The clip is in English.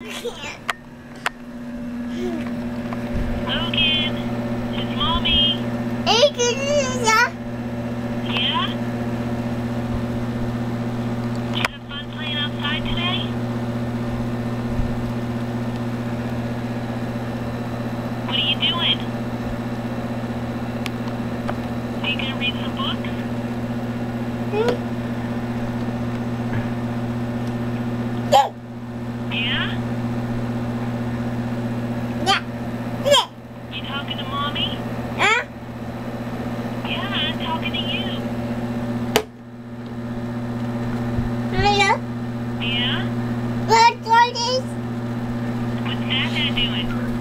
Logan, it's mommy. Hey, can you Yeah? Yeah? Did you have fun playing outside today? What are you doing? Are you going to read some books? -hmm. talking to mommy? Huh? Yeah, I'm talking to you. Hello? Yeah? What's What, what is? What's Nana doing?